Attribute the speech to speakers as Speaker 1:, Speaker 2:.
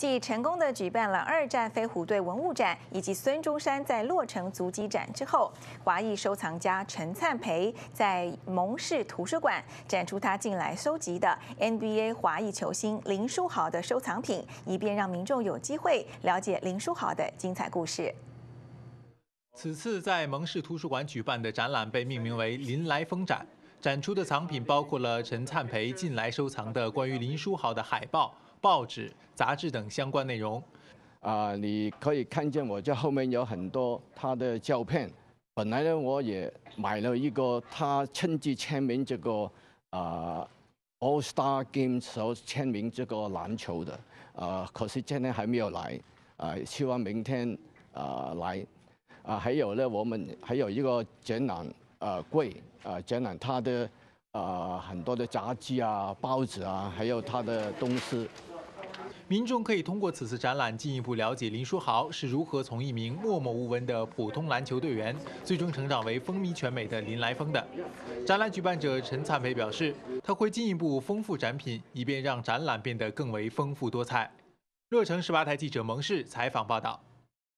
Speaker 1: 继成功的举办了二战飞虎队文物展以及孙中山在洛城足迹展之后，华裔收藏家陈灿培在蒙氏图书馆展出他近来收集的 NBA 华裔球星林书豪的收藏品，以便让民众有机会了解林书豪的精彩故事。
Speaker 2: 此次在蒙氏图书馆举办的展览被命名为“林来疯展”，展出的藏品包括了陈灿培近来收藏的关于林书豪的海报。报纸、杂志等相关内容，
Speaker 3: 啊，你可以看见我这后面有很多他的照片。本来呢，我也买了一个他亲自签名这个啊 All Star Game 时候签名这个篮球的，啊，可是今天还没有来，啊，希望明天啊来。啊，还有呢，我们还有一个展览呃，贵啊展览他的啊很多的杂志啊、报纸啊，还有他的东西。
Speaker 2: 民众可以通过此次展览进一步了解林书豪是如何从一名默默无闻的普通篮球队员，最终成长为风靡全美的林来疯的。展览举办者陈灿培表示，他会进一步丰富展品，以便让展览变得更为丰富多彩。乐城十八台记者蒙氏采访报道。